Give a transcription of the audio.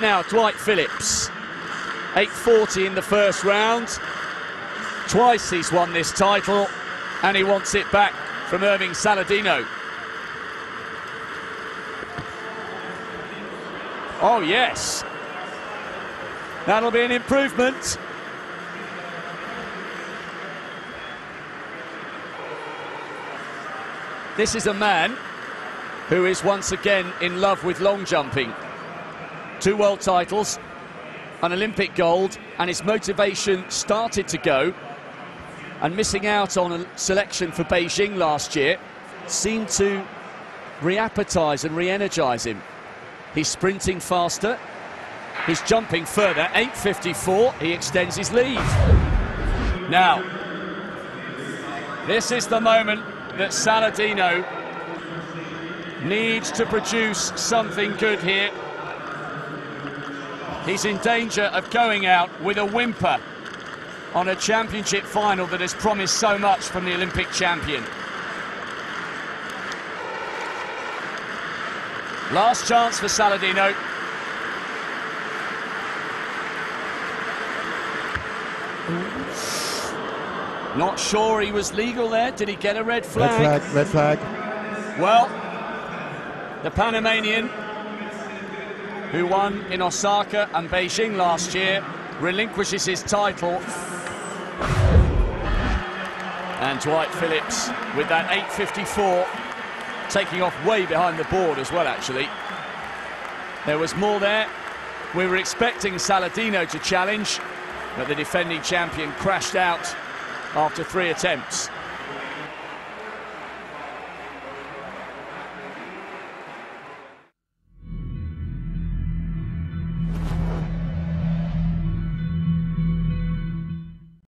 now Dwight Phillips. 8.40 in the first round. Twice he's won this title, and he wants it back from Irving Saladino. Oh, yes. That'll be an improvement. This is a man who is once again in love with long jumping. Two world titles, an Olympic gold, and his motivation started to go. And missing out on a selection for Beijing last year seemed to re-appetise and re-energise him. He's sprinting faster, he's jumping further, 8.54, he extends his lead. Now, this is the moment that Saladino needs to produce something good here. He's in danger of going out with a whimper on a championship final that has promised so much from the Olympic champion. Last chance for Saladino. Not sure he was legal there. Did he get a red flag? Red flag, red flag. Well, the Panamanian, who won in Osaka and Beijing last year, relinquishes his title. And Dwight Phillips with that 8.54 taking off way behind the board as well, actually. There was more there. We were expecting Saladino to challenge, but the defending champion crashed out after three attempts.